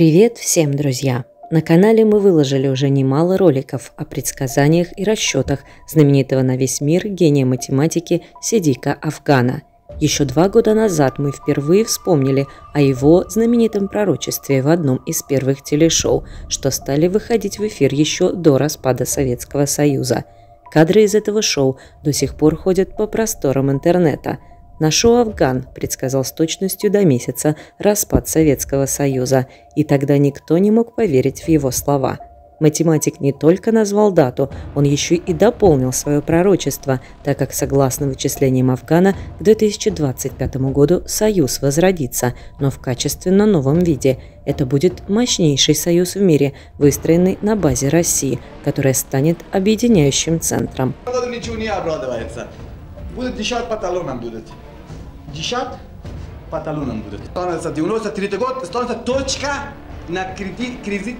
Привет всем, друзья! На канале мы выложили уже немало роликов о предсказаниях и расчетах знаменитого на весь мир гения математики Сидика Афгана. Еще два года назад мы впервые вспомнили о его знаменитом пророчестве в одном из первых телешоу, что стали выходить в эфир еще до распада Советского Союза. Кадры из этого шоу до сих пор ходят по просторам интернета – на шоу «Афган» предсказал с точностью до месяца распад Советского Союза, и тогда никто не мог поверить в его слова. Математик не только назвал дату, он еще и дополнил свое пророчество, так как, согласно вычислениям Афгана, к 2025 году Союз возродится, но в качественно новом виде. Это будет мощнейший союз в мире, выстроенный на базе России, которая станет объединяющим центром. Будет дышать паталоном будет дышать паталоном будет. Становится 93 год, становится точка на крити, кризис,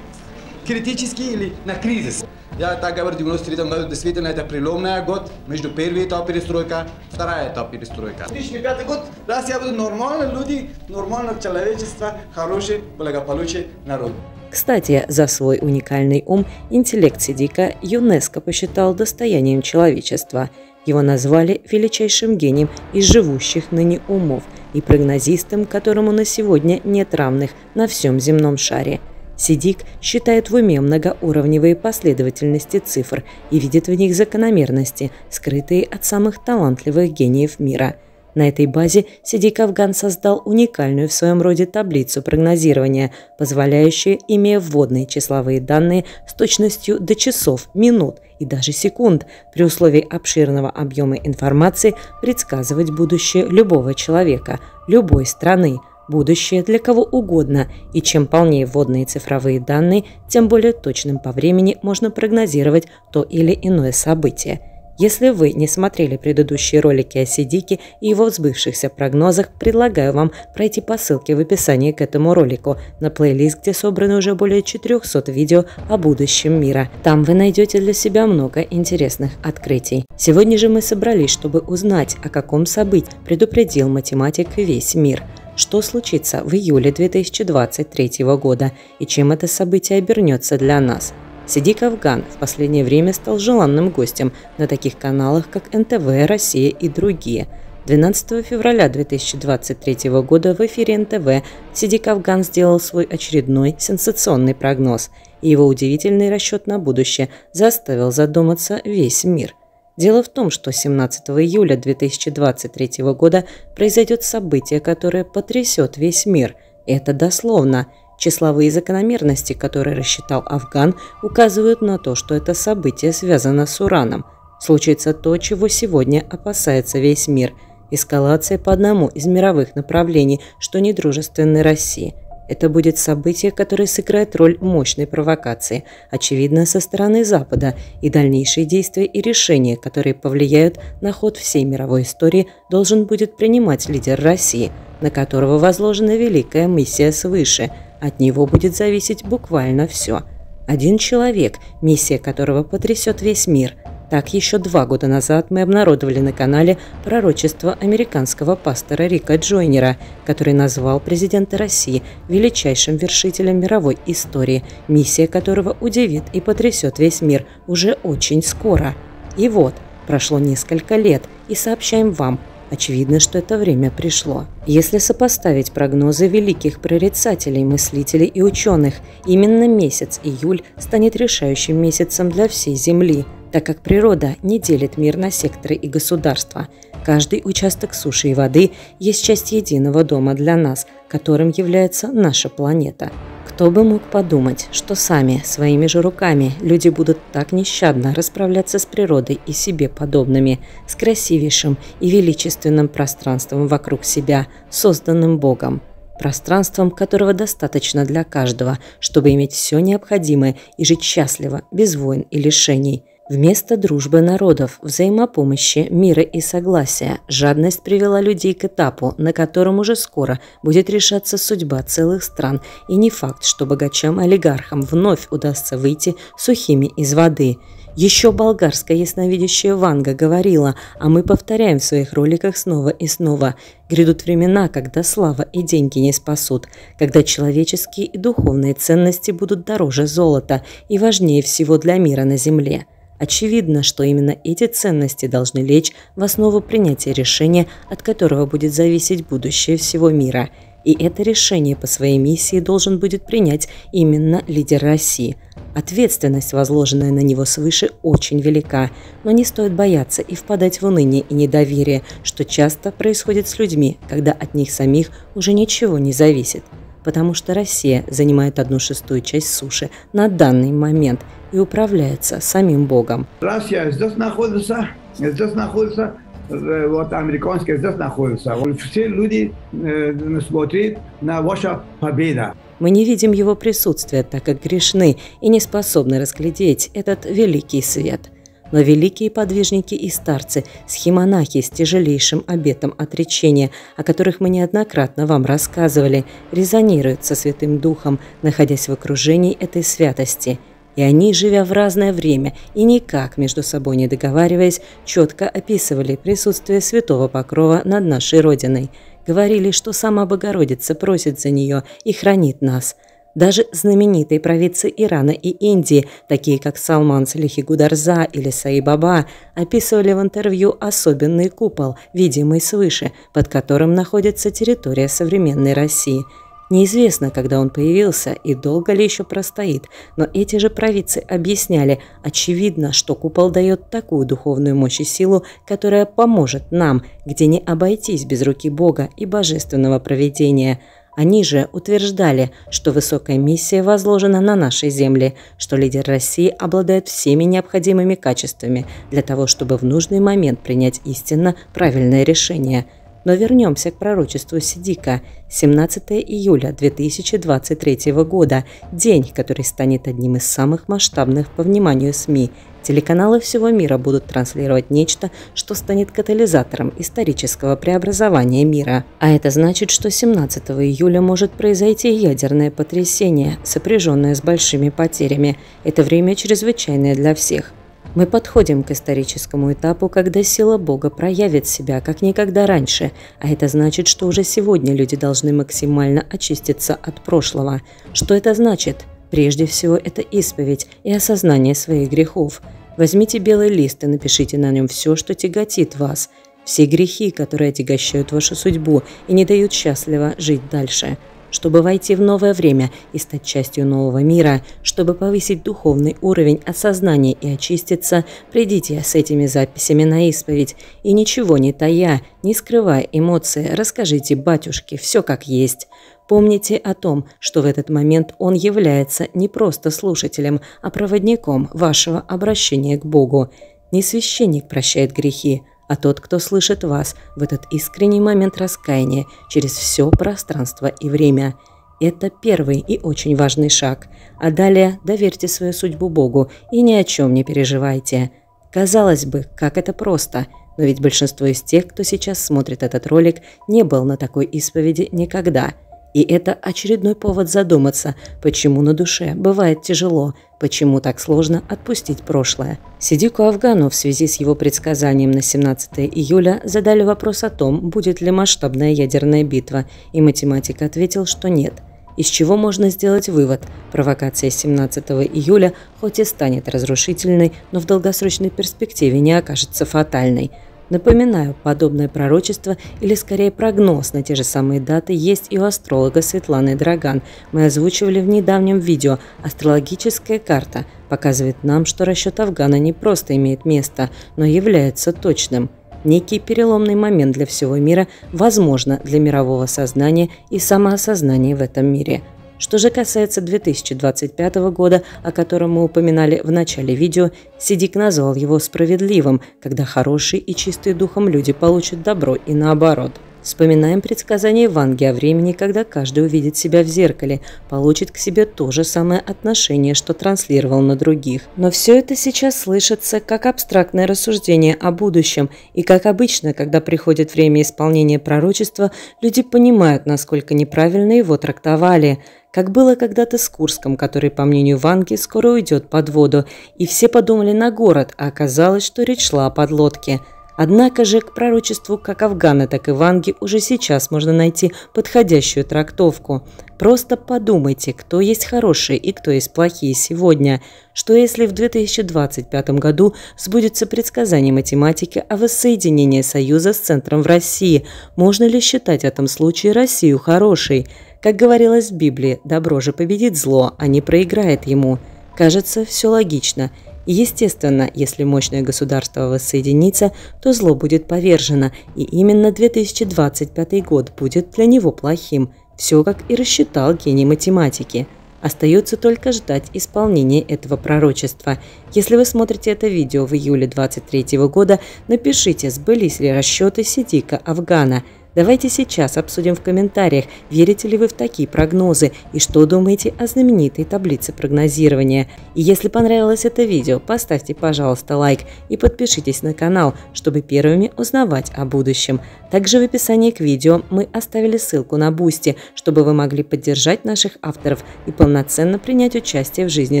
критический или на кризис. Я так говорю, 93 году действительно это преломный год между первой этап перестройка, вторая этап перестройка. 2005 год Россия будет нормальные люди, нормальное человечество, хороший, благополучный народ. Кстати, за свой уникальный ум интеллект Сидика ЮНЕСКО посчитал достоянием человечества – его назвали величайшим гением из живущих ныне умов и прогнозистом, которому на сегодня нет равных на всем земном шаре. Сидик считает в уме многоуровневые последовательности цифр и видит в них закономерности, скрытые от самых талантливых гениев мира – на этой базе Сидик Афган создал уникальную в своем роде таблицу прогнозирования, позволяющую, имея вводные числовые данные с точностью до часов, минут и даже секунд, при условии обширного объема информации предсказывать будущее любого человека, любой страны, будущее для кого угодно, и чем полнее вводные цифровые данные, тем более точным по времени можно прогнозировать то или иное событие – если вы не смотрели предыдущие ролики о Сидике и его сбывшихся прогнозах, предлагаю вам пройти по ссылке в описании к этому ролику на плейлист, где собраны уже более 400 видео о будущем мира. Там вы найдете для себя много интересных открытий. Сегодня же мы собрались, чтобы узнать, о каком событии предупредил математик весь мир – что случится в июле 2023 года и чем это событие обернется для нас – Сидик Афган в последнее время стал желанным гостем на таких каналах, как НТВ, Россия и другие. 12 февраля 2023 года в эфире НТВ Сидик Афган сделал свой очередной сенсационный прогноз, и его удивительный расчет на будущее заставил задуматься весь мир. Дело в том, что 17 июля 2023 года произойдет событие, которое потрясет весь мир. Это дословно – Числовые закономерности, которые рассчитал Афган, указывают на то, что это событие связано с ураном. Случится то, чего сегодня опасается весь мир – эскалация по одному из мировых направлений, что недружественной России. Это будет событие, которое сыграет роль мощной провокации, очевидно, со стороны Запада, и дальнейшие действия и решения, которые повлияют на ход всей мировой истории, должен будет принимать лидер России, на которого возложена великая миссия свыше – от него будет зависеть буквально все. Один человек, миссия которого потрясет весь мир. Так еще два года назад мы обнародовали на канале пророчество американского пастора Рика Джойнера, который назвал президента России величайшим вершителем мировой истории, миссия которого удивит и потрясет весь мир уже очень скоро. И вот, прошло несколько лет, и сообщаем вам, Очевидно, что это время пришло. Если сопоставить прогнозы великих прорицателей, мыслителей и ученых, именно месяц июль станет решающим месяцем для всей Земли, так как природа не делит мир на секторы и государства. Каждый участок суши и воды есть часть единого дома для нас, которым является наша планета – кто бы мог подумать, что сами, своими же руками, люди будут так нещадно расправляться с природой и себе подобными, с красивейшим и величественным пространством вокруг себя, созданным Богом. Пространством, которого достаточно для каждого, чтобы иметь все необходимое и жить счастливо, без войн и лишений – Вместо дружбы народов, взаимопомощи, мира и согласия, жадность привела людей к этапу, на котором уже скоро будет решаться судьба целых стран, и не факт, что богачам-олигархам вновь удастся выйти сухими из воды. Еще болгарская ясновидящая Ванга говорила, а мы повторяем в своих роликах снова и снова. Грядут времена, когда слава и деньги не спасут, когда человеческие и духовные ценности будут дороже золота и важнее всего для мира на земле. Очевидно, что именно эти ценности должны лечь в основу принятия решения, от которого будет зависеть будущее всего мира. И это решение по своей миссии должен будет принять именно лидер России – Ответственность, возложенная на него свыше, очень велика, но не стоит бояться и впадать в уныние и недоверие, что часто происходит с людьми, когда от них самих уже ничего не зависит. Потому что Россия занимает одну шестую часть суши на данный момент и управляется самим Богом. Россия здесь находится, здесь находится э, вот американские здесь находятся. Все люди э, смотрят на ваша победа. Мы не видим его присутствия, так как грешны и не способны разглядеть этот великий свет. Но великие подвижники и старцы, схемонахи с тяжелейшим обетом отречения, о которых мы неоднократно вам рассказывали, резонируют со Святым Духом, находясь в окружении этой святости. И они, живя в разное время и никак между собой не договариваясь, четко описывали присутствие Святого Покрова над нашей Родиной – Говорили, что сама Богородица просит за нее и хранит нас. Даже знаменитые провидцы Ирана и Индии, такие как Салман Салихи-Гударза или Саи-Баба, описывали в интервью особенный купол, видимый свыше, под которым находится территория современной России – Неизвестно, когда он появился и долго ли еще простоит, но эти же провидцы объясняли, очевидно, что купол дает такую духовную мощь и силу, которая поможет нам, где не обойтись без руки Бога и божественного провидения. Они же утверждали, что высокая миссия возложена на нашей земле, что лидер России обладает всеми необходимыми качествами для того, чтобы в нужный момент принять истинно правильное решение – но вернемся к пророчеству Сидика. 17 июля 2023 года, день, который станет одним из самых масштабных по вниманию СМИ. Телеканалы всего мира будут транслировать нечто, что станет катализатором исторического преобразования мира. А это значит, что 17 июля может произойти ядерное потрясение, сопряженное с большими потерями. Это время чрезвычайное для всех. Мы подходим к историческому этапу, когда сила Бога проявит себя как никогда раньше, а это значит, что уже сегодня люди должны максимально очиститься от прошлого. Что это значит? Прежде всего, это исповедь и осознание своих грехов. Возьмите белый лист и напишите на нем все, что тяготит вас, все грехи, которые отягощают вашу судьбу и не дают счастливо жить дальше – чтобы войти в новое время и стать частью нового мира, чтобы повысить духовный уровень осознания и очиститься, придите с этими записями на исповедь и ничего не тая, не скрывая эмоции, расскажите батюшке все как есть. Помните о том, что в этот момент он является не просто слушателем, а проводником вашего обращения к Богу. Не священник прощает грехи, а тот, кто слышит вас в этот искренний момент раскаяния через все пространство и время. Это первый и очень важный шаг. А далее доверьте свою судьбу Богу и ни о чем не переживайте. Казалось бы, как это просто, но ведь большинство из тех, кто сейчас смотрит этот ролик, не был на такой исповеди никогда – и это очередной повод задуматься, почему на душе бывает тяжело, почему так сложно отпустить прошлое. Сидику Афгану в связи с его предсказанием на 17 июля задали вопрос о том, будет ли масштабная ядерная битва, и математик ответил, что нет. Из чего можно сделать вывод, провокация 17 июля хоть и станет разрушительной, но в долгосрочной перспективе не окажется фатальной – Напоминаю, подобное пророчество или скорее прогноз на те же самые даты есть и у астролога Светланы Драган. Мы озвучивали в недавнем видео «Астрологическая карта» показывает нам, что расчет Афгана не просто имеет место, но является точным. Некий переломный момент для всего мира, возможно, для мирового сознания и самоосознания в этом мире – что же касается 2025 года, о котором мы упоминали в начале видео, Сидик назвал его справедливым, когда хорошие и чистые духом люди получат добро и наоборот – Вспоминаем предсказание Ванги о времени, когда каждый увидит себя в зеркале, получит к себе то же самое отношение, что транслировал на других. Но все это сейчас слышится как абстрактное рассуждение о будущем, и как обычно, когда приходит время исполнения пророчества, люди понимают, насколько неправильно его трактовали – как было когда-то с Курском, который, по мнению Ванги, скоро уйдет под воду, и все подумали на город, а оказалось, что речь шла о подлодке – Однако же к пророчеству как Афгана, так и Ванги уже сейчас можно найти подходящую трактовку. Просто подумайте, кто есть хорошие и кто есть плохие сегодня. Что если в 2025 году сбудется предсказание математики о воссоединении Союза с центром в России? Можно ли считать в этом случае Россию хорошей? Как говорилось в Библии, добро же победит зло, а не проиграет ему. Кажется, все логично – естественно, если мощное государство воссоединится, то зло будет повержено, и именно 2025 год будет для него плохим. Все как и рассчитал гений математики. Остается только ждать исполнения этого пророчества. Если вы смотрите это видео в июле 2023 года, напишите, сбылись ли расчеты Сидика Афгана – Давайте сейчас обсудим в комментариях, верите ли вы в такие прогнозы и что думаете о знаменитой таблице прогнозирования. И если понравилось это видео, поставьте, пожалуйста, лайк и подпишитесь на канал, чтобы первыми узнавать о будущем. Также в описании к видео мы оставили ссылку на Бусти, чтобы вы могли поддержать наших авторов и полноценно принять участие в жизни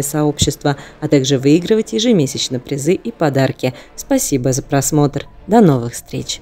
сообщества, а также выигрывать ежемесячно призы и подарки. Спасибо за просмотр. До новых встреч!